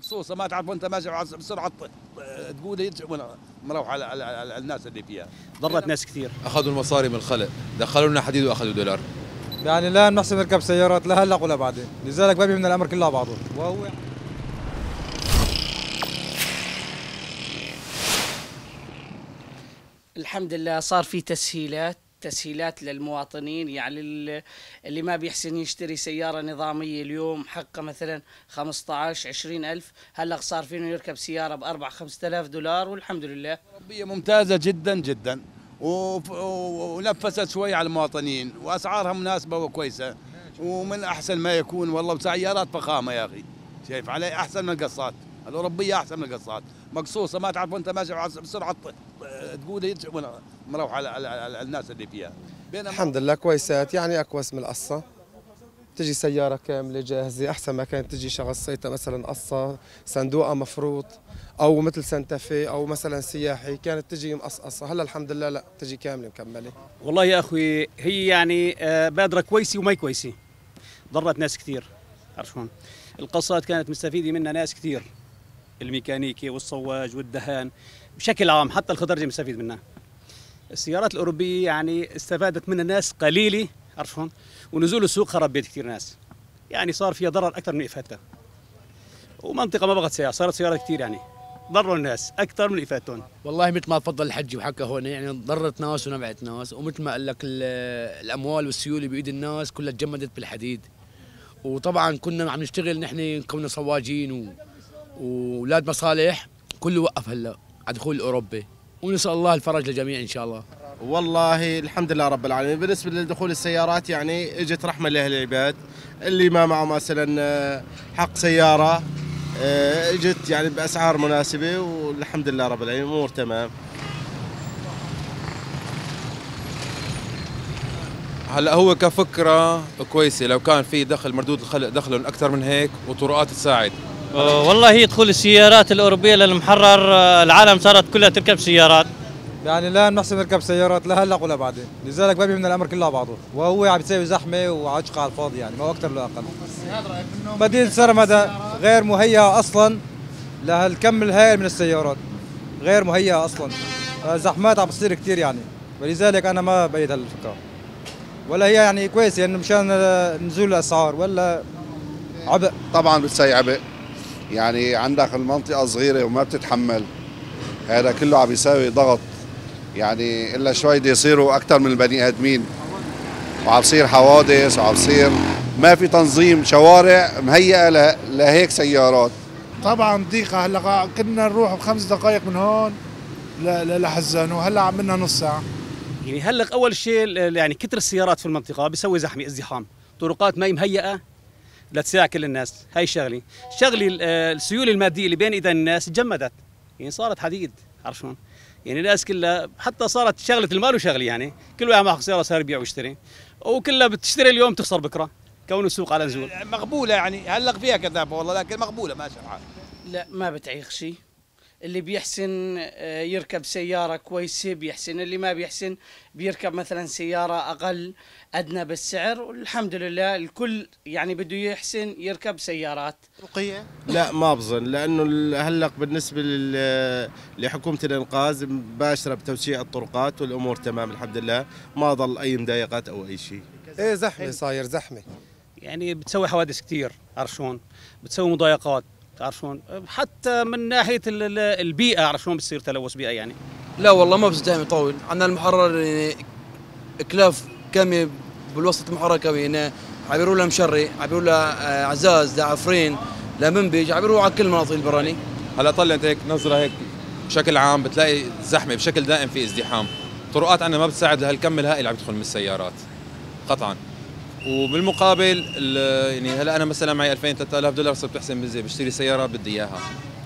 مقصوصه ما تعرف وأنت ماشي بسرعة تقول مروح على, على, على الناس اللي فيها. ضرت ناس كثير. أخذوا المصاري من الخلق. دخلوا لنا حديد وأخذوا دولار. يعني لا نحسن نركب سيارات لا هلا ولا بعدين. لذلك ببي من الأمر كله بعضه. وهو الحمد لله صار في تسهيلات. تسهيلات للمواطنين يعني اللي ما بيحسن يشتري سيارة نظامية اليوم حقه مثلا 15 20 ألف هلأ صار فينه يركب سيارة بأربع 5000 دولار والحمد لله. ربية ممتازة جدا جدا. ونفست شوي على المواطنين وأسعارها مناسبة وكويسة. ومن أحسن ما يكون والله بسيارات فخامة يا أخي. شايف؟ علي أحسن من القصات. الأوروبية أحسن من القصات مقصوصة ما تعرف وأنت ماشي بسرعة تقول مروح على, على, على الناس اللي فيها. الحمد لله كويسات يعني أكوس من القصة. تجي سيارة كاملة جاهزة أحسن ما كانت تجي شخصيتها مثلا قصة صندوقها مفروض أو مثل سانتافي أو مثلا سياحي كانت تجي مقصقصة. هلأ الحمد لله لأ تجي كاملة مكملة. والله يا أخوي هي يعني بادرة كويسة وما كويسة. ضرت ناس كثير عرفون القصات كانت مستفيدة منها ناس كثير. الميكانيكي والصواج والدهان بشكل عام حتى الخضرجي مستفيد منها السيارات الأوروبية يعني استفادت منها ناس قليلة عرفون ونزول السوق خرب بيت كثير ناس. يعني صار فيها ضرر أكثر من إفادتها ومنطقة ما بغت سيارة صارت سيارات كثير يعني. ضروا الناس أكثر من إفادتهم. والله مثل ما تفضل الحجي وحكى هون يعني ضرت ناس ونفعت ناس. ومثل ما قال لك الأموال والسيولة بإيد الناس كلها تجمدت بالحديد. وطبعا كنا عم نشتغل نحن كنا صواجين واولاد مصالح كله وقف هلا على دخول الاوروبي ونسأل الله الفرج للجميع إن شاء الله. والله الحمد لله رب العالمين. بالنسبة لدخول السيارات يعني إجت رحمة لأهل العباد. اللي ما معه مثلا آه، حق سيارة آه، إجت يعني بأسعار مناسبة والحمد لله رب العالمين امور تمام. هلا هو كفكرة كويسة لو كان في دخل مردود الخلق دخلهم أكثر من هيك وطرقات تساعد. والله هي دخول السيارات الأوروبية للمحرر آه، العالم صارت كلها تركب سيارات. يعني لا نحسن نركب سيارات لا هلا ولا بعدين. لذلك ببي من الأمر كله بعضه. وهو عم بيسوي زحمة وعجقه على الفاضي يعني ما هو أكثر ولا أقل. مدينة سرمدة غير مهيئة أصلا لهالكم الهائل من السيارات. غير مهيئة أصلا. زحمات عم بتصير كثير يعني. ولذلك أنا ما بأيد هالفكرة. ولا هي يعني كويسة يعني مشان نزول الأسعار ولا عبء. طبعا بتسوي عبء. يعني عندك المنطقة صغيرة وما بتتحمل. هذا كله عم يساوي ضغط. يعني إلا شوي بده يصيروا أكثر من البني آدمين. وعم بصير حوادث وعم بصير ما في تنظيم شوارع مهيئة لهيك سيارات. طبعا ضيقة هلأ كنا نروح بخمس دقائق من هون لحزان وهلا عملنا نص ساعة. يعني هلأ أول شيء يعني كثر السيارات في المنطقة بيسوي زحمة ازدحام. طرقات ما مهيئة لتساعد كل الناس. هاي شغله شغله السيولة المادية اللي بين ايدين الناس تجمدت يعني صارت حديد عرفت شلون؟ يعني الناس كلها حتى صارت شغلة المال وشغله يعني. كل واحد معه سيارة صار يبيع ويشتري. وكلها بتشتري اليوم تخسر بكرة. كون السوق على نزول مقبولة يعني. هلق فيها كذابه والله لكن مقبولة ماشي الحال لا ما بتعيق شيء. اللي بيحسن آه، يركب سيارة كويسة بيحسن. اللي ما بيحسن بيركب مثلا سيارة أقل أدنى بالسعر. والحمد لله الكل يعني بده يحسن يركب سيارات. رقية؟ لا ما بظن. لأنه هلق بالنسبة لحكومة الإنقاذ مباشرة بتوسيع الطرقات والأمور تمام الحمد لله. ما ظل أي مضايقات أو أي شيء. إيه زحمة صاير زحمة. يعني بتسوي حوادث كثير عرفون بتسوي مضايقات. تعرفون حتى من ناحية البيئة عرف شلون بتصير تلوث بيئة يعني؟ لا والله ما بستحمل يطول. عندنا المحرر يعني كلاف كامي بالوسط المحرر كامي. هنا عبروا له مشري عبروا له آه، عزاز لا عفرين لا منبج. عبروا على كل المناطق البراني. هلا طلع انت هيك نظرة هيك بشكل عام بتلاقي زحمة بشكل دائم في ازدحام. طرقات عندنا ما بتساعد لهالكم الهائل عم يدخل من السيارات. قطعا. وبالمقابل يعني هلا أنا مثلا معي 2000 3000 دولار صرت بحسن بزي بشتري سيارة بدي إياها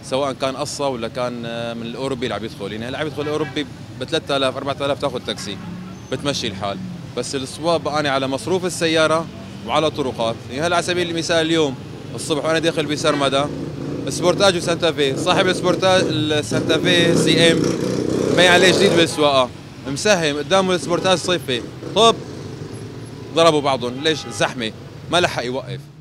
سواء كان قصة ولا كان من الأوروبي اللي عم يدخل. يعني هلا عم يدخل الأوروبي ب 3000 4000 تاخذ تاكسي بتمشي الحال. بس الصواب بقاني على مصروف السيارة وعلى طرقات. يعني هلا على سبيل المثال اليوم الصبح وأنا داخل بسرمدا سبورتاج وسانتا في. صاحب السبورتاج السانتا في سي إم مبين عليه جديد بالسواقة. مساهم قدامه السبورتاج صيفي. طب ضربوا بعضهم. ليش؟ زحمة. ما لحق يوقف.